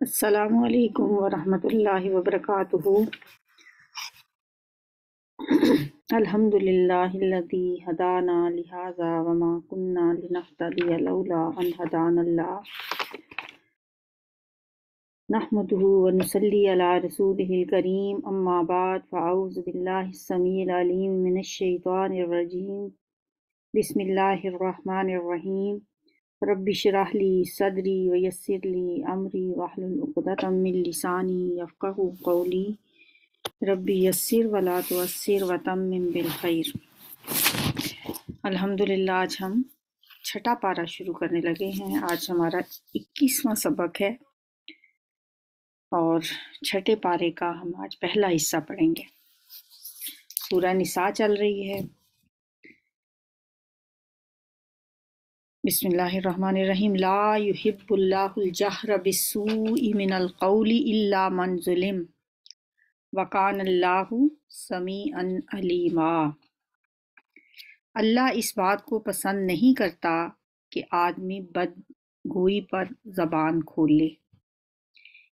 असलकम वरहमतुल्लाहि वबरकातुहू अल्हम्दुलिल्लाहिल्लज़ी हदाना लिहाज़ा वमा कुन्ना लिनह्तदिया लौला अन हदानल्लाह नहमदुहु व नुसल्ली अला रसूलिहिल करीम अम्मा बाद फ़अऊज़ु बिल्लाहिस समीइल अलीम मिनश शैतानिर रजीम बिस्मिल्लाहिर रहमानिर रहीम रब्बि शरह ली सदरी व यस्सिर ली अमरी वाहलुल उक़दतम मिन लिसानी यफ़क़हु क़ौली रब्बि यस्सिर वला तुअस्सिर व तम्मिम बिल खैर अल्हम्दुलिल्लाह आज हम छठा पारा शुरू करने लगे हैं आज हमारा इक्कीसवां सबक है और छठे पारे का हम आज पहला हिस्सा पढ़ेंगे सूरह निसा चल रही है मन जुलिम। वकान अल्लाहु समीअन अलीमा। अल्लाह इस बात को पसंद नहीं करता कि आदमी बदगोई पर जबान खोले।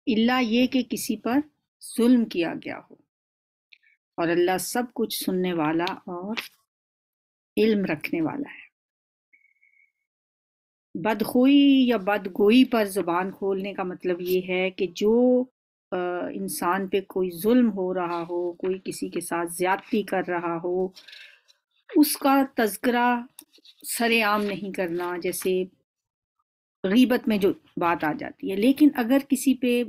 इल्ला ये कि किसी पर जुल्म किया गया हो। और अल्लाह सब कुछ सुनने वाला और इल्म रखने वाला है। बदखोई या बदगोई पर ज़ुबान खोलने का मतलब ये है कि जो इंसान पे कोई जुल्म हो रहा हो, कोई किसी के साथ ज़्यादती कर रहा हो, उसका तस्करा सरेआम नहीं करना, जैसे गीबत में जो बात आ जाती है। लेकिन अगर किसी पे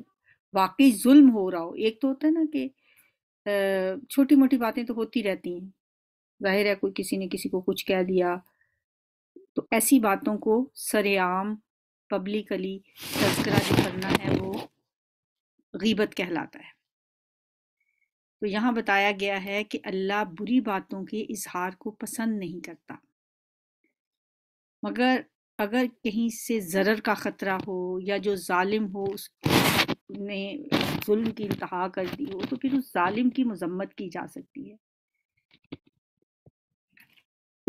वाकई जुल्म हो रहा हो, एक तो होता है ना कि छोटी मोटी बातें तो होती रहती हैं। ज़ाहिर है कोई किसी ने किसी को कुछ कह दिया तो ऐसी बातों को सरेआम पब्लिकली तस्करा जो करना है वो गीबत कहलाता है। तो यहाँ बताया गया है कि अल्लाह बुरी बातों के इजहार को पसंद नहीं करता। मगर अगर कहीं से ज़रर का ख़तरा हो या जो जालिम हो उसने जुल्म की इंतहा कर दी हो तो फिर उस जालिम की मजम्मत की जा सकती है।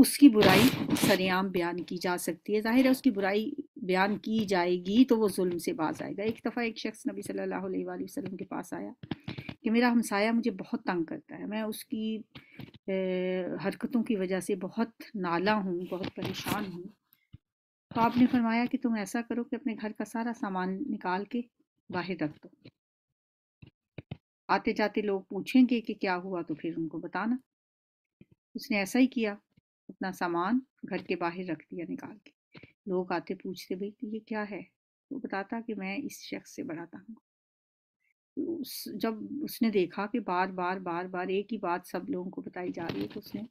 उसकी बुराई सरेआम बयान की जा सकती है। ज़ाहिर है उसकी बुराई बयान की जाएगी तो वो जुल्म से बाज आएगा। एक दफ़ा एक शख्स नबी सल्लल्लाहु अलैहि वसल्लम के पास आया कि मेरा हमसाया मुझे बहुत तंग करता है। मैं उसकी हरकतों की वजह से बहुत नाला हूँ, बहुत परेशान हूँ। तो आपने फरमाया कि तुम ऐसा करो कि अपने घर का सारा सामान निकाल के बाहर रख दो। आते जाते लोग पूछेंगे कि क्या हुआ तो फिर उनको बताना। उसने ऐसा ही किया। अपना सामान घर के बाहर रख दिया निकाल के। लोग आते पूछते, भाई ये क्या है? वो बताता कि, मैं इस शख्स से बड़ा तंग उस, जब उसने देखा कि बार बार बार बार एक ही बात सब लोगों को बताई जा रही है तो उसने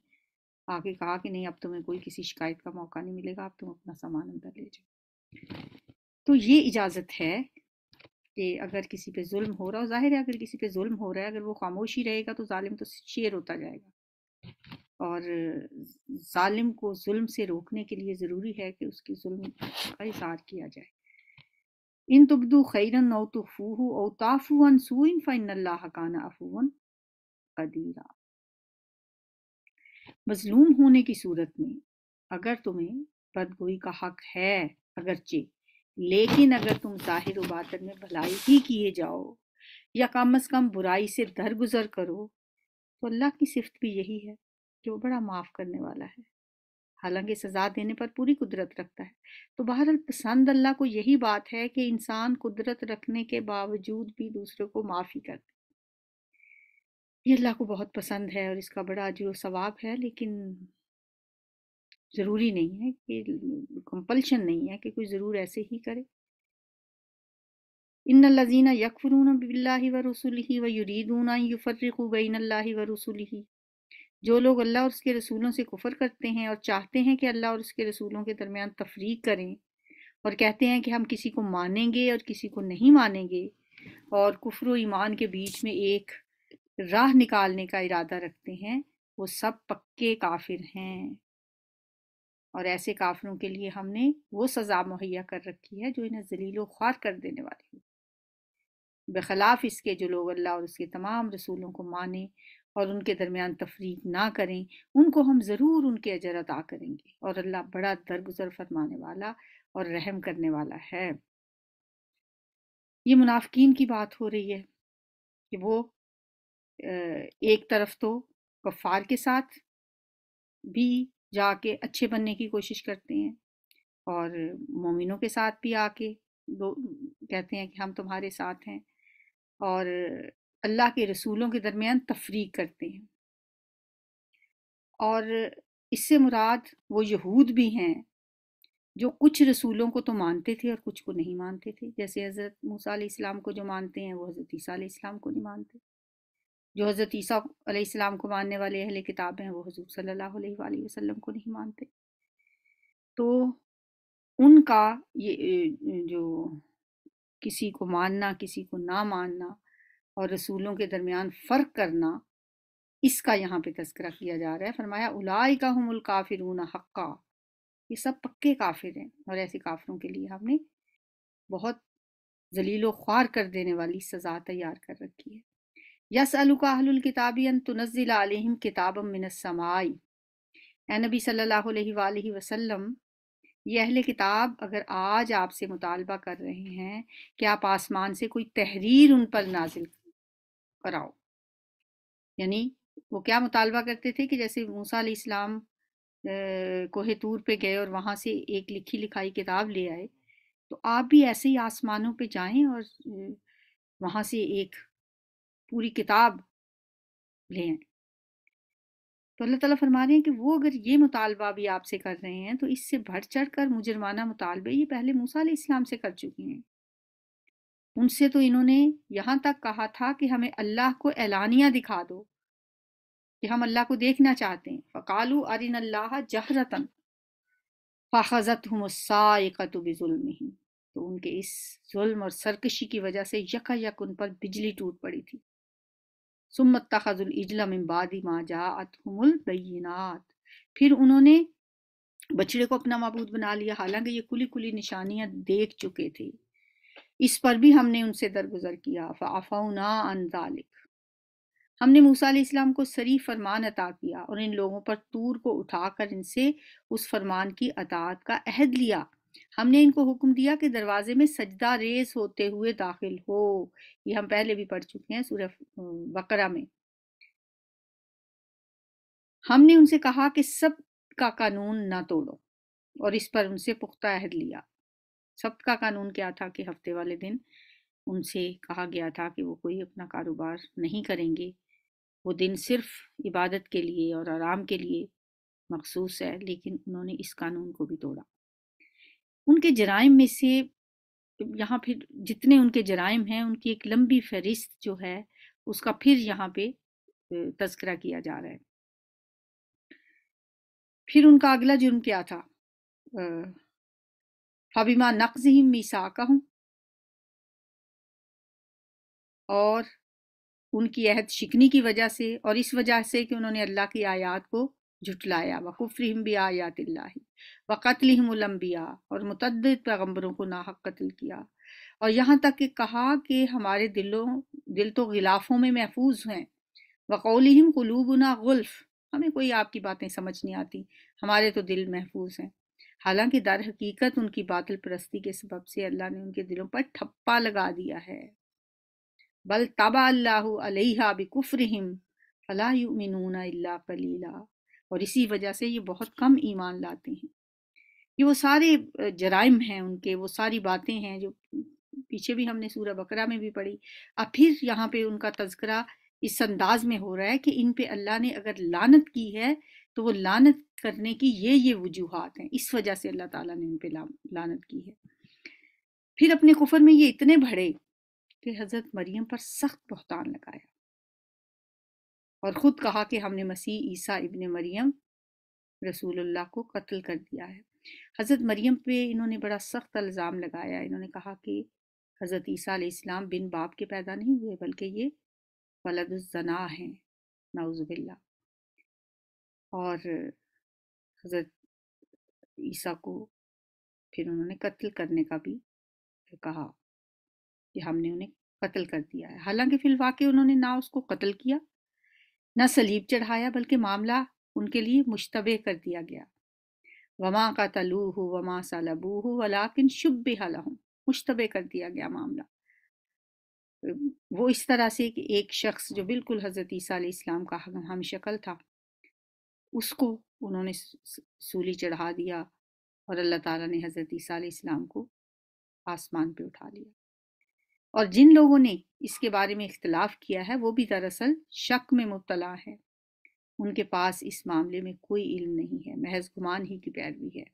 आगे कहा कि, नहीं, अब तुम्हें कोई किसी शिकायत का मौका नहीं मिलेगा अब तुम अपना सामान अंदर ले जाओ। तो ये इजाज़त है कि अगर किसी पे जुल्म हो रहा हो ज़ाहिर है अगर किसी पे जुल्म हो रहा है, अगर वो खामोशी रहेगा तो जालिम तो शेर होता जाएगा। और जालिम को जुल्म से रोकने के लिए ज़रूरी है कि उसकी जुल्म का इजहार किया जाए। इन तुबदू खैरन औ तुफूहु औ ताफुअन सूइन फ़इन्नल्लाह काना अफूवन कदीरा। मजलूम होने की सूरत में, अगर तुम्हें बदगोई का हक है अगरचे, लेकिन अगर तुम ज़ाहिर बातन में भलाई ही किए जाओ या कम अज कम बुराई से दरगुजर करो तो अल्लाह की सिफत भी यही है। जो बड़ा माफ़ करने वाला है। हालाँकि सज़ा देने पर पूरी कुदरत रखता है। तो बहरहाल पसंद अल्लाह को यही बात है कि इंसान कुदरत रखने के बावजूद भी दूसरे को माफ़ी कर दे। ये अल्लाह को बहुत पसंद है और इसका बड़ा अजर सवाब है, लेकिन ज़रूरी नहीं है कि कंपल्शन नहीं है कि कोई ज़रूर ऐसे ही करे। इन लजीना यकफरून बिल्लाहि व रसूलिहि व युरीदून युफर्रिकू बैन व रसूलिहि। जो लोग अल्लाह और उसके रसूलों से कुफर करते हैं और चाहते हैं कि अल्लाह और उसके रसूलों के दरमियान तफरीक करें और कहते हैं कि हम किसी को मानेंगे और किसी को नहीं मानेंगे और कुफर ईमान के बीच में एक राह निकालने का इरादा रखते हैं, वो सब पक्के काफिर हैं। और ऐसे काफिरों के लिए हमने वो सज़ा मुहैया कर रखी है जो इन्हें जलीलो ख्वार कर देने वाली है। बखलाफ इसके जो लोग अल्लाह और उसके तमाम रसूलों को माने और उनके दरमियान तफरीक ना करें, उनको हम ज़रूर उनके अजर अदा करेंगे। और अल्लाह बड़ा दरगुजर फरमाने वाला और रहम करने वाला है। ये मुनाफिकीन की बात हो रही है कि वो एक तरफ़ तो कफ़ार के साथ भी जाके अच्छे बनने की कोशिश करते हैं और मोमिनों के साथ भी आके दो, कहते हैं कि हम तुम्हारे साथ हैं। और अल्लाह के रसूलों के दरमियान तफरीक करते हैं। और इससे मुराद वो यहूद भी हैं, जो कुछ रसूलों को तो मानते थे और कुछ को नहीं मानते थे। जैसे हज़रत मूसा इस्लाम को जो मानते हैं, वो हज़रत ईसा इस्लाम को नहीं मानते। जो हज़रत ईसा इस्लाम को मानने वाले अहल किताब हैं, वो हजूर सल्लल्लाहु अलैहि वसल्लम को नहीं मानते। तो उनका ये जो किसी को मानना, किसी को ना मानना और रसूलों के दरमियान फ़र्क करना, इसका यहाँ पे तस्करा किया जा रहा है। फरमाया उलाई का हमल काफिरून हक्का। ये सब पक्के काफिर हैं और ऐसे काफिरों के लिए हमने बहुत जलीलो ख्वार कर देने वाली सज़ा तैयार कर रखी है। यस अलुकाहलुल किताबी अन तुनज़िल अलैहिम किताबम मिनस्समाई ए नबी सल्लल्लाहु अलैहि ये अहले किताब अगर आज आपसे मुतालबा कर रहे हैं कि आप आसमान से कोई तहरीर उन पर नाजिल कराओ यानी वो क्या मुतालबा करते थे कि जैसे मूसा इस्लाम कोहे तूर पे गए और वहाँ से एक लिखी लिखाई किताब ले आए तो आप भी ऐसे ही आसमानों पे जाएँ और वहाँ से एक पूरी किताब लें तो अल्लाह ताला फरमा रहे हैं कि वो अगर ये मुतालबा भी आपसे कर रहे हैं तो इससे बढ़ चढ़ कर मुजरमाना मुतालबे ये पहले मूसा इस्लाम से कर चुकी हैं। उनसे तो इन्होंने यहाँ तक कहा था कि हमें अल्लाह को एलानिया दिखा दो, कि हम अल्लाह को देखना चाहते हैं। फ़कालू अरिन अल्लाह जहरतन फ़ाखज़त ही तो उनके इस जुल्म और सरकशी की वजह से यका यक उन पर बिजली टूट पड़ी थी। सुमत तखजुल इजला मिम्बादी मा जातहुमुल बैनात फिर उन्होंने बछड़े को अपना मबूद बना लिया। हालाँकि ये कुली कुली निशानियाँ देख चुके थे। इस पर भी हमने उनसे दरगुजर किया फ़ाफ़ाउना हमने मूसा इस्लाम को सरी फरमान अता किया और इन लोगों पर तूर को उठाकर इनसे उस फरमान की अतात का अहद लिया। हमने इनको हुक्म दिया कि दरवाजे में सजदा रेस होते हुए दाखिल हो। ये हम पहले भी पढ़ चुके हैं सूरह बकरा में। हमने उनसे कहा कि सब का कानून ना तोड़ो और इस पर उनसे पुख्ता अहद लिया। सब का कानून क्या था कि हफ़्ते वाले दिन उनसे कहा गया था कि वो कोई अपना कारोबार नहीं करेंगे। वो दिन सिर्फ़ इबादत के लिए और आराम के लिए मखसूस है, लेकिन उन्होंने इस कानून को भी तोड़ा। उनके जराइम में से यहाँ फिर जितने उनके जराइम हैं, उनकी एक लंबी फहरिस्त जो है, उसका फिर यहाँ पे तस्करा किया जा रहा है। फिर उनका अगला जुर्म क्या था? फबिमा नक्जहिम कहूँ और उनकी अहद शिकनी की वजह से और इस वजह से कि उन्होंने अल्लाह की आयात को झुटलाया वकुफ़्रम भी आयात व कत्लम्बिया और मुतद पैगम्बरों को नाहक कत्ल किया। और यहाँ तक कि कहा कि हमारे दिलों, दिल तो गिलाफ़ों में महफूज हैं। वक़ौलिम कलूबना गुल्फ, हमें कोई आपकी बातें समझ नहीं आती। हमारे तो दिल महफूज हैं। हालाँकि दर हकीकत उनकी बातिल परस्ती के सबब से अल्लाह ने उनके दिलों पर ठप्पा लगा दिया है। बल तबा अल्लाह बिकुफ्रहिम, फला युमिनूना इल्ला कलीला। और इसी वजह से ये बहुत कम ईमान लाते हैं। ये वो सारे जराइम हैं उनके, वो सारी बातें हैं जो पीछे भी हमने सूरह बकरा में भी पढ़ी। अब फिर यहाँ पे उनका तस्करा इस अंदाज में हो रहा है कि इन पे अल्लाह ने अगर लानत की है तो वो लानत करने की ये ये वजूहत हैं। इस वजह से अल्लाह ताला ने इन पे लानत की है। फिर अपने कुफर में ये इतने भरे कि हज़रत मरियम पर सख्त बहतान लगाया। और ख़ुद कहा कि हमने मसीह ईसा इबन मरियम, रसूलुल्लाह को कत्ल कर दिया है। हज़रत मरियम पे इन्होंने बड़ा सख्त इल्ज़ाम लगाया। इन्होंने कहा कि हज़रत ईसा इस्लाम बिन बाप के पैदा नहीं हुए, बल्कि ये वलदुजना हैं नाउज़बिल्ला और हज़रत ईसा को फिर उन्होंने कत्ल करने का भी कहा कि हमने उन्हें कत्ल कर दिया है। हालाँकि फिल वाकई उन्होंने ना उसको कत्ल किया, ना सलीब चढ़ाया, बल्कि मामला उनके लिए मुश्तबे कर दिया गया। वमा का तलू हो वमा सलबू हो वलाकिन शुभ हलहूँ मुश्तबे कर दिया गया मामला। वो इस तरह से कि एक शख्स जो बिल्कुल हज़रत ईसा इस्लाम का हम शक्ल था, उसको उन्होंने सूली चढ़ा दिया और अल्लाह ताला ने हज़रत ईसा इस्लाम को आसमान पे उठा लिया। और जिन लोगों ने इसके बारे में इख्तलाफ किया है, वो भी दरअसल शक में मुबतला है। उनके पास इस मामले में कोई इल्म नहीं है, महज गुमान ही की पैरवी है।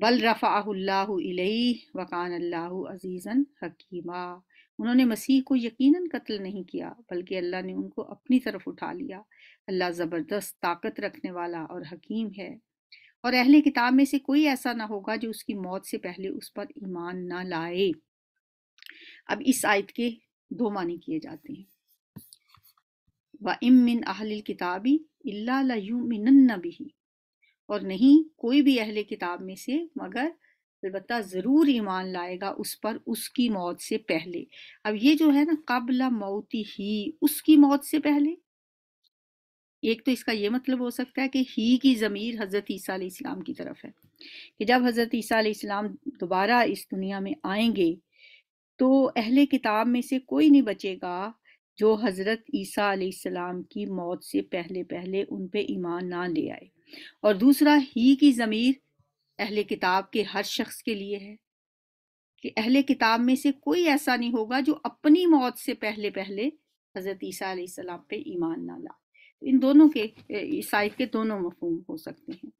बल रफ़ाल्लाह वकान अल्लाह अजीज़न हकीमा। उन्होंने मसीह को यकीनन कत्ल नहीं किया, बल्कि अल्लाह ने उनको अपनी तरफ़ उठा लिया। अल्लाह ज़बरदस्त ताकत रखने वाला और हकीम है। और अहले किताब में से कोई ऐसा ना होगा जो उसकी मौत से पहले उस पर ईमान ना लाए। अब इस आयत के दो मानी किए जाते हैं। व इमिन अहल किताबी इल्ला भी और नहीं कोई भी अहले किताब में से, मगर अलबत्ता ज़रूर ईमान लाएगा उस पर उसकी मौत से पहले। अब ये जो है ना, कबला मौती ही उसकी मौत से पहले। एक तो इसका ये मतलब हो सकता है कि ही की ज़मीर हज़रत ईसा इस्लाम की तरफ़ है, कि जब हज़रत ईसा इस्लाम दोबारा इस दुनिया में आएँगे तो अहले किताब में से कोई नहीं बचेगा जो हज़रत ईसा इस्लाम की मौत से पहले पहले उन पे ईमान ना ले आए। और दूसरा, ही की ज़मीर अहले किताब के हर शख्स के लिए है। कि अहले किताब में से कोई ऐसा नहीं होगा जो अपनी मौत से पहले पहले हज़रत ईसा पे ईमान ना ला तो इन दोनों के ईसाइत के दोनों मफहम हो सकते हैं।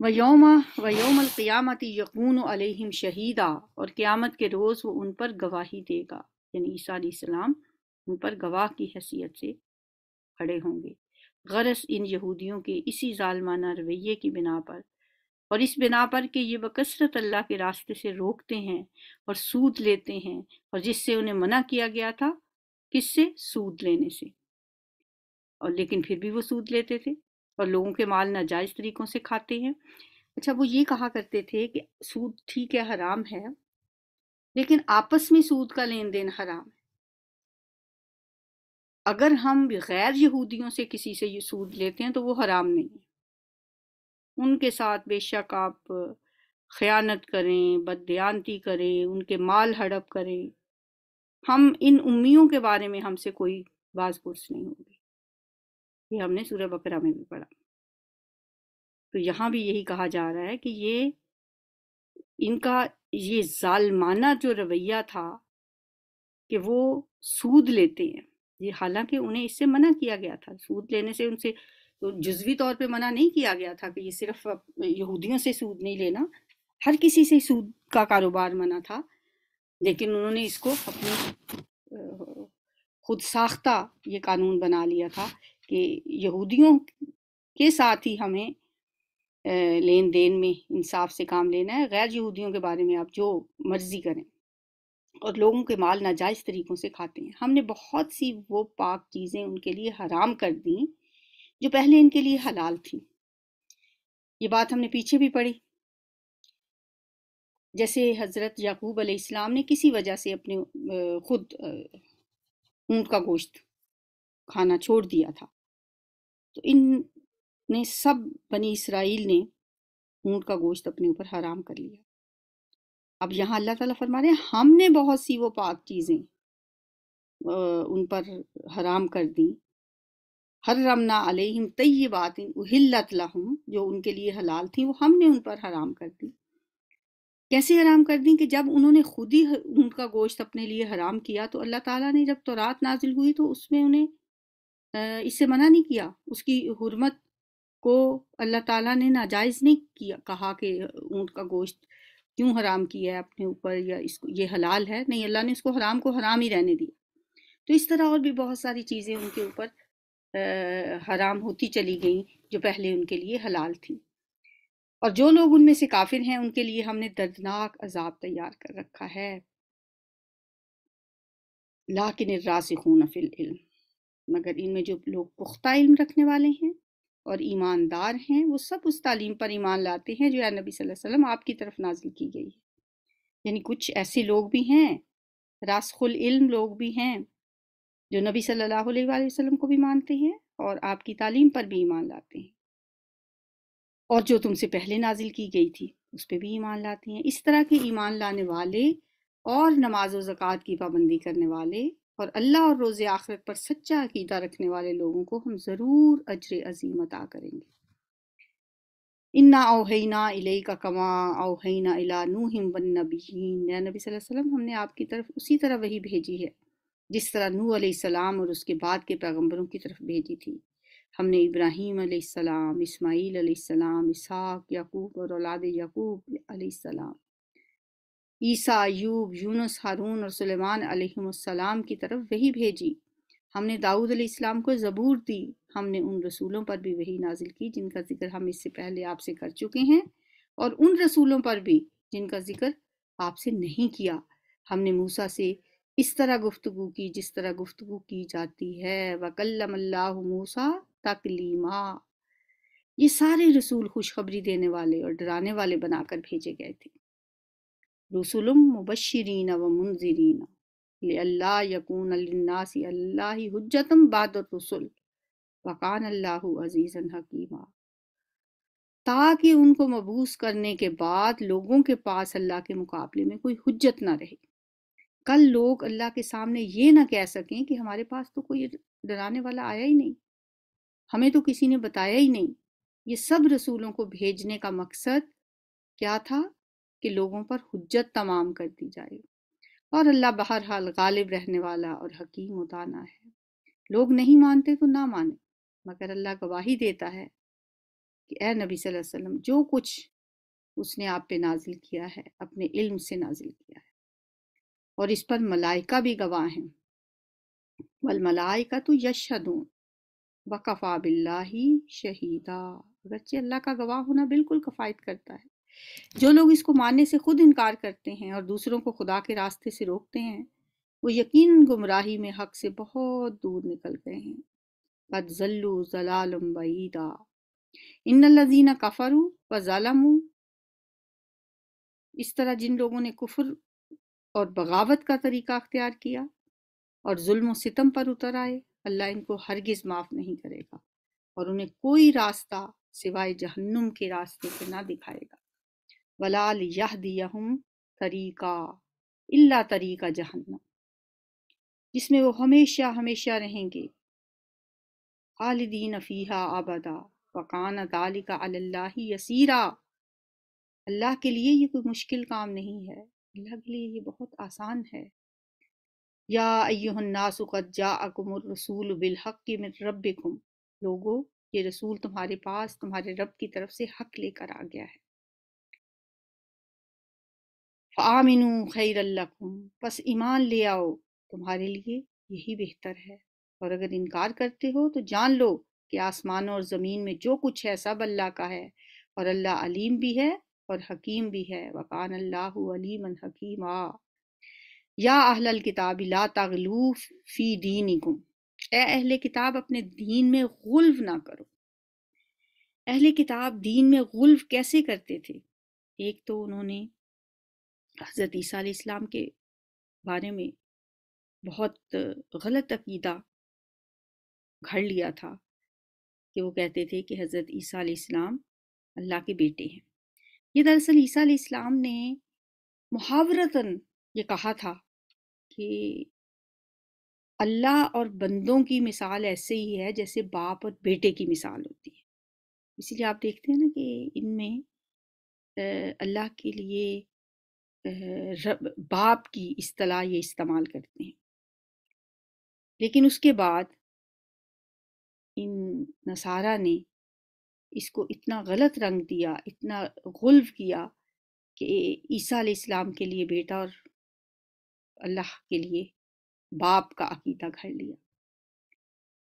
व योम व योम क़ियामती यकून अलहिम शहीदा और क़्यामत के रोज़ वो उन पर गवाही देगा। यानी ईसा सलाम उन पर गवाह की हैसियत से खड़े होंगे। गरस इन यहूदियों के इसी ालमाना रवैये की बिना पर। और इस बिना पर कि ये बकसरत अल्लाह के रास्ते से रोकते हैं और सूद लेते हैं और जिससे उन्हें मना किया गया था, किससे? सूद लेने से। और लेकिन फिर भी वो सूद लेते थे और लोगों के माल नाजायज तरीकों से खाते हैं। अच्छा वो ये कहा करते थे कि सूद ठीक है, हराम है, लेकिन आपस में सूद का लेन देन हराम है। अगर हम गैर यहूदियों से किसी से सूद लेते हैं तो वो हराम नहीं है। उनके साथ बेशक आप ख़यानत करें बदयांती करें, उनके माल हड़प करें। हम इन उम्मियों के बारे में हमसे कोई बाज पुरस नहीं होगी। ये हमने सूर्य बकरा में भी पढ़ा। तो यहाँ भी यही कहा जा रहा है कि ये, इनका ये जालमाना जो रवैया था कि वो सूद लेते हैं। ये हालाँकि उन्हें इससे मना किया गया था। सूद लेने से उनसे तो जज्वी तौर पे मना नहीं किया गया था कि ये सिर्फ़ यहूदियों से सूद नहीं लेना। हर किसी से सूद का कारोबार मना था, लेकिन उन्होंने इसको अपनी खुद साख्ता ये कानून बना लिया था कि यहूदियों के साथ ही हमें लेन देन में इंसाफ से काम लेना है गैर यहूदियों के बारे में आप जो मर्ज़ी करें। और लोगों के माल नाजायज़ तरीक़ों से खाते हैं। हमने बहुत सी वो पाक चीज़ें उनके लिए हराम कर दी, जो पहले इनके लिए हलाल थी। ये बात हमने पीछे भी पढ़ी। जैसे हज़रत याकूब इस्लाम ने किसी वजह से अपने खुद ऊँट का गोश्त खाना छोड़ दिया था। तो इन ने सब बनी इसराइल ने ऊँट का गोश्त अपने ऊपर हराम कर लिया। अब यहाँ अल्लाह ताला फरमा रहे हैं, हमने बहुत सी वो पाक चीज़ें उन पर हराम कर दी। हर रमना अलहिम तय्यबात उहिल्लत लहुम, जो उनके लिए हलाल थी, वो हमने उन पर हराम कर दी। कैसे हराम कर दी कि जब उन्होंने खुद ही उनका गोश्त अपने लिए हराम किया तो अल्लाह ताला ने जब तौरात नाजिल हुई तो उसमें उन्हें इससे मना नहीं किया? उसकी हुरमत को अल्लाह ताला ने नाजायज़ नहीं किया, कहा कि, ऊँट का गोश्त क्यों हराम किया है अपने ऊपर या इसको, ये हलाल है? नहीं, अल्लाह ने इसको हराम को हराम ही रहने दिया। तो इस तरह और भी बहुत सारी चीज़ें उनके ऊपर हराम होती चली गई, जो पहले उनके लिए हलाल थी। और जो लोग उनमें से काफिर हैं, उनके लिए हमने दर्दनाक अजाब तैयार कर रखा है। लाकिन रासिखून फिल इल्म, मगर इनमें जो लोग पुख्ता इल्म रखने वाले हैं और ईमानदार हैं, वो सब उस तालीम पर ईमान लाते हैं जो नबी वसल्लम आपकी तरफ़ नाजिल की गई है। यानी कुछ ऐसे लोग भी हैं, रासखुल इल्म लोग भी हैं, जो नबी सल्लल्लाहु अलैहि वसल्लम को भी मानते हैं और आपकी तालीम पर भी ईमान लाते हैं। और जो तुमसे पहले नाजिल की गई थी, उस पर भी ईमान लाते हैं। इस तरह के ईमान लाने वाले और नमाज़ व ज़क़़त की पाबंदी करने वाले और अल्लाह और रोज़ आखिरत पर सच्चा अकीदा रखने वाले लोगों को हम ज़रूर अजर अजीम अता करेंगे। इन्ना ओहैना इलई का कमा ओहैना इला नूहिम बन नबीन। नबी वसल्लम, हमने आपकी तरफ़ उसी तरह वही भेजी है, जिस तरह नू सलाम और उसके बाद के पैगंबरों की तरफ़ भेजी थी। हमने इब्राहीम सलाम, इस्माईल सलाम इसहाक याकूब और औलाद यकूब सलाम ईसा अयूब यूनुस, हारून और सुलेमान अलैहिस्सलाम की तरफ़ वही भेजी। हमने दाऊद इस्लाम को ज़बूर दी। हमने उन रसूलों पर भी वही नाजिल की जिनका ज़िक्र हम इससे पहले आपसे कर चुके हैं और उन रसूलों पर भी जिनका ज़िक्र आपसे नहीं किया। हमने मूसा से इस तरह गुफ्तगु की, जिस तरह गुफ्तगु की जाती है। वकल्लम मूसा तकलीमा। ये सारे रसूल खुशखबरी देने वाले और डराने वाले बनाकर भेजे गए थे। रसुलम मुबशरीन व मुनजरीन अल्लाह यकून लिन्नासी हुज्जतम बाद वकान अल्लाह अजीज़न ताकि उनको मबूस करने के बाद लोगों के पास अल्लाह के मुकाबले में कोई हुज्जत ना रहे कल लोग अल्लाह के सामने ये ना कह सकें कि हमारे पास तो कोई डराने वाला आया ही नहीं हमें तो किसी ने बताया ही नहीं ये सब रसूलों को भेजने का मकसद क्या था कि लोगों पर हुज्जत तमाम कर दी जाए। और अल्लाह बहरहाल गालिब रहने वाला और हकीम उदाना है। लोग नहीं मानते तो ना माने, मगर अल्लाह गवाही देता है कि ए नबी सल्लल्लाहु अलैहि वसल्लम, जो कुछ उसने आप पे नाजिल किया है, अपने इल्म से नाजिल किया है। और इस पर मलाइका भी गवाह हैं। वल मलाइका तो यशदून वकफ़ा बिल्लाही शहीदा। अगरचे अल्लाह का गवाह होना बिल्कुल कफ़ायत करता है। जो लोग इसको मानने से खुद इनकार करते हैं और दूसरों को खुदा के रास्ते से रोकते हैं, वो यकीन गुमराही में हक से बहुत दूर निकल गए हैं। बद जल्लू जलालम बईदा। इन लजीना कफरू व जालमू। इस तरह जिन लोगों ने कुफर और बगावत का तरीका अख्तियार किया और जुल्म सितम पर उतर आए, अल्लाह इनको हरगिज माफ़ नहीं करेगा और उन्हें कोई रास्ता सिवाय जहन्नुम के रास्ते से ना दिखाएगा। वलाल यहदियहुम तरीका, इल्ला तरीका जहन्नम। जिसमें वो हमेशा हमेशा रहेंगे। खालिदीन फ़ीहा आबदा वकान तालिका अल्लाह यसीरा। अल्लाह के लिए ये कोई मुश्किल काम नहीं है। अल्लाह के लिए ये बहुत आसान है। या अयुहन्नासुकत जाअकुमुर रसूल बिलहक मिन रब्बिकुम। लोगो, ये रसूल तुम्हारे पास, तुम्हारे रब की तरफ़ से हक लेकर आ गया है। फ़ामिनु खैरल्लकुम, बस ईमान ले आओ, तुम्हारे लिए यही बेहतर है। और अगर इनकार करते हो तो जान लो कि आसमानों और ज़मीन में जो कुछ है, सब अल्लाह का है। और अल्लाह अलीम भी है और हकीम भी है। वकान अल्लाह अलीम हकीम। आ या अहलल किताब ला तगलू फ़ी दीनिकुम। ए अहले किताब, अपने दीन में गुल्व ना करो। अहले किताब दीन में गुल्व कैसे करते थे? एक तो उन्होंने हज़रत ईसा इस्लाम के बारे में बहुत गलत अकीदा घड़ लिया था कि वो कहते थे कि हज़रत ईसा इस्लाम अल्लाह के बेटे हैं। ये दरअसल ईसा इस्लाम ने मुहावरतन ये कहा था कि अल्लाह और बंदों की मिसाल ऐसे ही है जैसे बाप और बेटे की मिसाल होती है। इसीलिए आप देखते हैं ना कि इनमें अल्लाह के लिए बाप की इस्तलाह ये इस्तेमाल करते हैं। लेकिन उसके बाद इन नसारा ने इसको इतना गलत रंग दिया, इतना गुल्व किया कि ईसा इस्लाम के लिए बेटा और अल्लाह के लिए बाप का अकीदा घर लिया।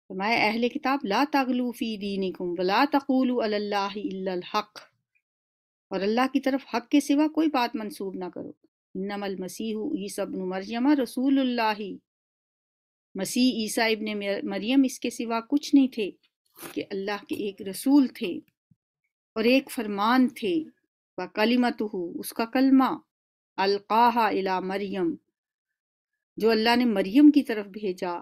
फरमाया, अहले किताब, ला तगलू फ़ी दीनिकुम वला तकूलू अल्लाह हक़। और अल्लाह की तरफ़ हक के सिवा कोई बात मंसूब ना करो। नमल मसीह ईसबन मरियम रसूल मसीह ईसा इबन मरियम इसके सिवा कुछ नहीं थे कि अल्लाह के एक रसूल थे और एक फरमान थे। व कलिमत उसका कलमा, अलकाहा इला मरियम, जो अल्लाह ने मरियम की तरफ़ भेजा।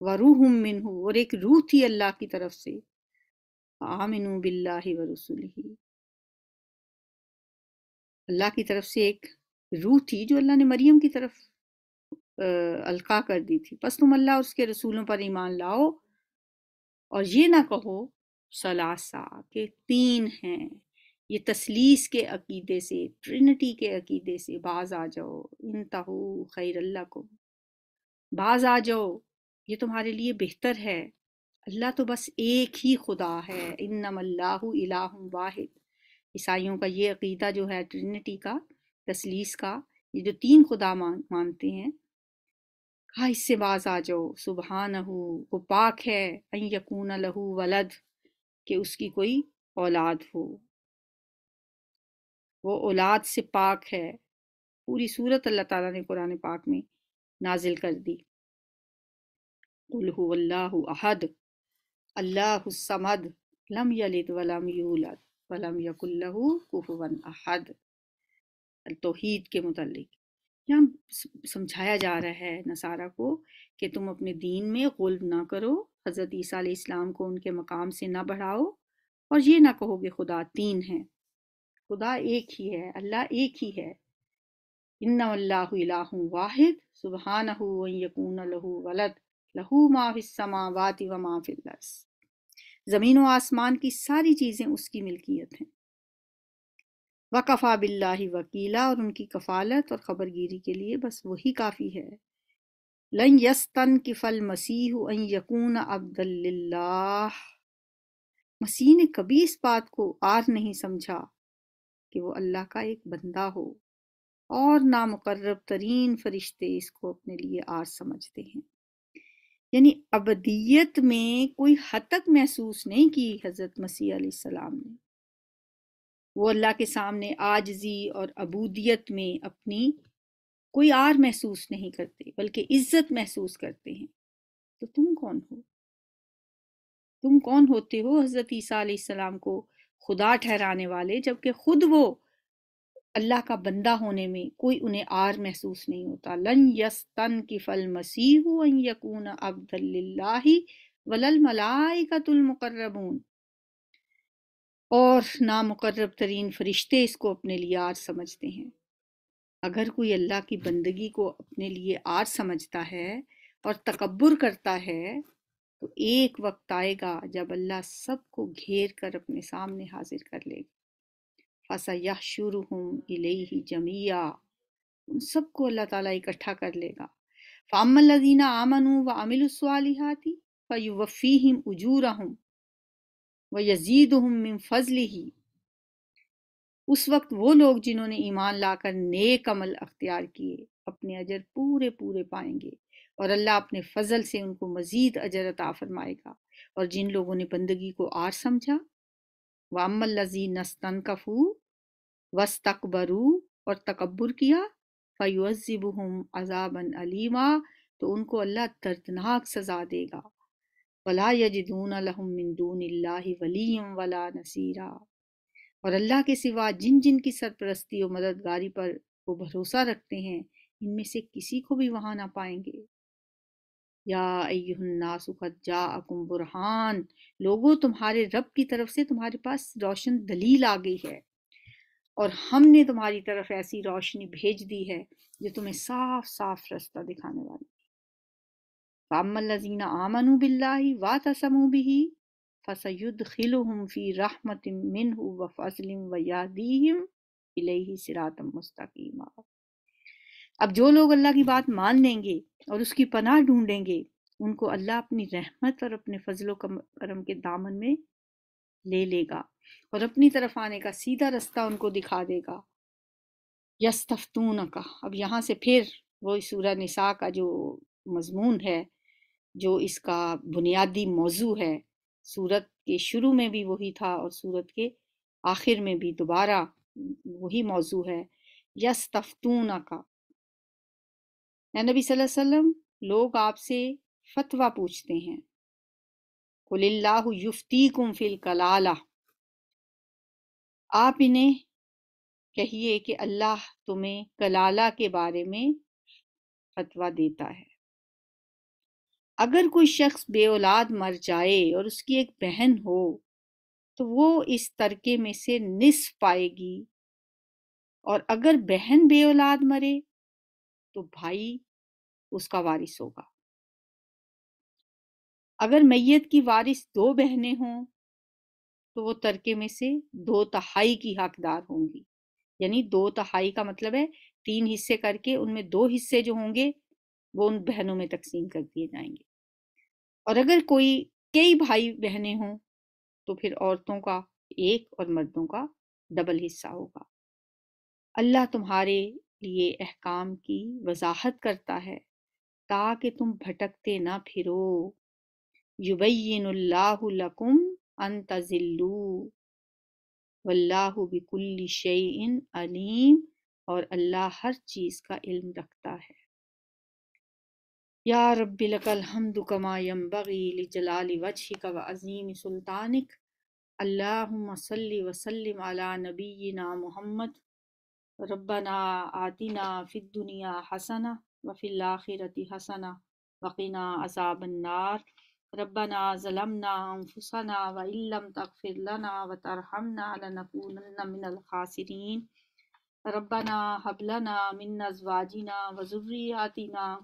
व रूह मिन और एक रूह थी अल्लाह की तरफ़ से। आमिनु बिल्ला व रसूल अल्लाह की तरफ़ से एक रूह थी जो अल्लाह ने मरियम की तरफ़ अलका कर दी थी। बस तुम अल्लाह उसके रसूलों पर ईमान लाओ और ये ना कहो, सलासा के तीन हैं। ये तसलीस के अकीदे से, ट्रिनिटी के अकीदे से बाज आ जाओ। इन तहु खैर अल्लाह को बाज आ जाओ। ये तुम्हारे लिए बेहतर है। अल्लाह तो बस एक ही खुदा है। इन अल्लाह वाहिद। ईसाइयों का ये अकीदा जो है ट्रिनिटी का तसलीस का ये जो तीन खुदा मान, मानते हैं कहा इससे बाज आ जाओ। सुबह सुबहान वो पाक है यकून लहू वलद कि उसकी कोई औलाद हो। वो औलाद से पाक है। पूरी सूरत अल्लाह ताला ने कुरान पाक में नाजिल कर दी। अल्लाह अहद अल्लाह समद लम यलिद वलम यूलद। वलम यकुल्लहु कुफुवन अहद तोहीद के मुतलिक यहाँ समझाया जा रहा है नसारा को कि तुम अपने दीन में गुल्ब ना करो हज़रत ईसा इस्लाम को उनके मकाम से ना बढ़ाओ और ये ना कहो कि खुदा तीन है खुदा एक ही है अल्लाह एक ही है इन्ना वाहिद सुबहान यकून लहू वलद लहू माफिसमावाति व माफिल्लस ज़मीन व आसमान की सारी चीज़ें उसकी मिल्कियत हैं। वकफ़ा बिल्लाहि वकीला और उनकी कफालत और खबरगिरी के लिए बस वही काफ़ी है। लन यस्तन किफल मसीह यकून अब्दुल्लाह मसीह ने कभी इस बात को आर नहीं समझा कि वो अल्लाह का एक बंदा हो और नामुकर्रब तरीन फरिश्ते इसको अपने लिए आर समझते हैं। यानी अबदियत में कोई हद तक महसूस नहीं की हज़रत मसीह सलाम ने। वो अल्लाह के सामने आजजी और अबूदियत में अपनी कोई आर महसूस नहीं करते, बल्कि इज़्ज़त महसूस करते हैं। तो तुम कौन हो? तुम कौन होते हो हज़रत ईसा सलाम को खुदा ठहराने वाले, जबकि खुद वो अल्लाह का बंदा होने में कोई उन्हें आर महसूस नहीं होता। लन यस्तन की फल मसीह यकून अब्दुल्लाही वलल मलाइकतुल मुकर्रबून। और नामुकर्रब तरीन फरिश्ते इसको अपने लिए आर समझते हैं। अगर कोई अल्लाह की बंदगी को अपने लिए आर समझता है और तकबर करता है तो एक वक्त आएगा जब अल्लाह सबको घेर कर अपने सामने हाजिर कर लेगा। फसा यह शुरू हूँ ही जमिया। उन सबको अल्लाह ताला इकट्ठा कर लेगा। फ़ामल्लज़ीना आमनू व अमिलुस्वालिहाती फ़युवफ़ीहिम उजूरहुम व यजीद मिन फजल ही उस वक्त वो लोग जिन्होंने ईमान लाकर नेक अमल अख्तियार किए, अपने अजर पूरे पूरे पाएँगे और अल्लाह अपने फजल से उनको मजीद अजर अता फरमाएगा और जिन लोगों ने बंदगी को आर समझा वामल लजी नस्तन कफू वस तकबरू और तकबर किया। फ़युज़िबुहुम अजाबन अलीमा तो उनको अल्लाह दर्दनाक सजा देगा। वला यजदून वलीम वला नसीरा। और अल्लाह के सिवा जिन जिन की सरपरस्ती और मददगारी पर वो भरोसा रखते हैं, इनमें से किसी को भी वहाँ ना पाएँगे। या बुरहान। लोगों, तुम्हारे रब की तरफ़ से तुम्हारे पास रोशन दलील आ गई है और हमने तुम्हारी तरफ़ ऐसी रोशनी भेज दी है जो तुम्हें साफ़ साफ़ रास्ता दिखाने वाली फ़ामल्लज़ीना आमनु बिल्लाहि व तसमु बिही फसयुदखिलुहुम फ़ी रहमतिम मिनहु व फज़लिम व यादीहिम इलैहि सिरातम मुस्तकीमा। अब जो लोग अल्लाह की बात मान लेंगे और उसकी पनाह ढूंढेंगे, उनको अल्लाह अपनी रहमत और अपने फजलो करम के दामन में ले लेगा और अपनी तरफ़ आने का सीधा रास्ता उनको दिखा देगा। यस्तफ्तून का अब यहाँ से फिर वो सूरह निसा का जो मजमून है, जो इसका बुनियादी मौजू है, सूरत के शुरू में भी वही था और सूरत के आखिर में भी दोबारा वही मौजू है। यस तफ्तूना का नबी वसल्लम लोग आपसे फतवा पूछते हैं। युफ्ती कुम फिल कलाला। आप इन्हें कहिए कि अल्लाह तुम्हें कलाला के बारे में फतवा देता है। अगर कोई शख्स बे औलाद मर जाए और उसकी एक बहन हो तो वो इस तरके में से निसफ पाएगी। और अगर बहन बे औलाद मरे तो भाई उसका वारिस होगा। अगर मैयत की वारिस दो बहनें हों तो वो तरके में से दो तहाई की हकदार होंगी। यानी दो तहाई का मतलब है तीन हिस्से करके उनमें दो हिस्से जो होंगे, वो उन बहनों में तकसीम कर दिए जाएँगे। और अगर कोई कई भाई बहनें हों तो फिर औरतों का एक और मर्दों का डबल हिस्सा होगा। अल्लाह तुम्हारे लिए अहकाम की वजाहत करता है, ताकि तुम भटकते ना फिरो। युबैनुल्लाहुलकुम अंतजिल्लू वल्लाहु बिकुल्ली शैइन अलीम। और अल्लाह हर चीज़ का इल्म रखता है। या रब्बी लकल हमदु कमा यंबगी लिजलाली वजहिका व अज़ीम सुल्तानिक। अल्लाहुम्मा सल्ली व सल्लिम अला नबीना मुहम्मद। रब्बना आतिना फिद दुनिया हसना व फिल आखिरति हसना वक़िना अज़ाबन नार रब्बना ज़लमना अनफुसना व इल्लम तगफिर लना व तरहमना लनकूनन्न मिनल खासिरीन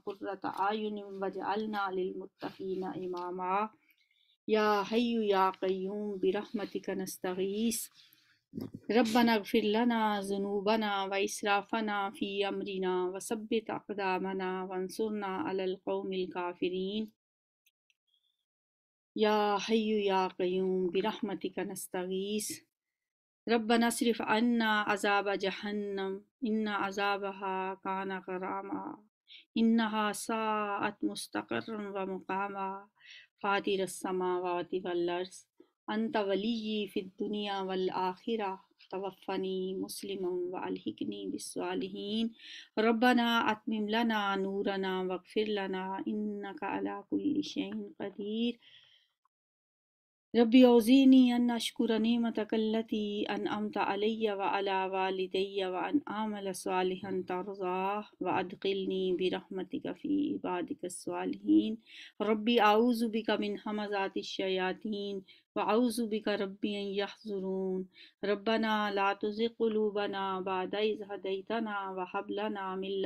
कुर्रत आयुन वजअलना लिलमुत्तक़ीना इमामा या हय्यु या क़य्यूम बिरहमतिक नस्तगीस रब्बना इग़फिर लना ज़ुनूबना व इसराफ़ना फ़ी अमरिना व सब्बित अक़दामना वंसुरना अलल क़ौमिल काफ़िरीन या हय्यु या क़य्यूम बिरहमतिक नस्तगीस रब्बना सिर्फ़ अन्ना अजाब जहन्नम इन्ना अजाबहा काना गरामा इन्नहा साअत मुस्तक़र्रन व मुकामा अंत वली फिद दुनिया वल आखिरा तवफ़नी मुस्लिम व अलहिकनी रबना अतमिम लना नूरना वग़फिर लना इन्नका अला कुल्लि क़दीर रब्बी औज़ीनी अन अशकुर निमतकल्लती अन अमत अलैय व अला वालिदैय व अन आमल सालिहन तरज़ाह व अदखिलनी बिरहमतिक फ़ी इबादिक स्वालिहीन रब्बी आऊज़ु बिका मिन हमज़ाति शयातीन व आऊज़ु बिका रब्बी अन यहज़ुरून रब्बना ला तुज़िग़ क़ुलूबना बअद इज़ हदैतना व हब लना मिन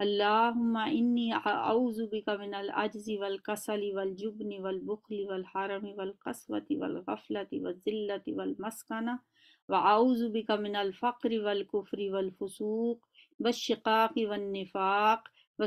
लदुनका रहमा इन्नका अंतल वह्हाब अल्लाहुम्मा इन्नी अऊज़ु बिका मिनल अज्ज़ि वल कसली वल जुब्नि वल बुखली वल हरमि वल कसवति वल गफलति वल ज़िल्लति वल मस्कना व अऊज़ु बिका मिनल फ़क्रि वल कुफ्रि वल फुसूक व शिकाक़ि वन निफाक व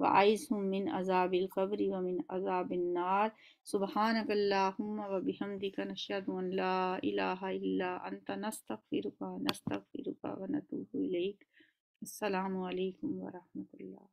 खैरम मिन अज़ाबिल क़ब्रि व मिन अज़ाबिन नार। व बिहम्दिका नशहदु अन ला इलाहा इल्ला अंता नस्तगफिरुका नस्तगफिरुका व नतूबु इलैक। अस्सलामु अलैकुम व रहमतुल्लाह।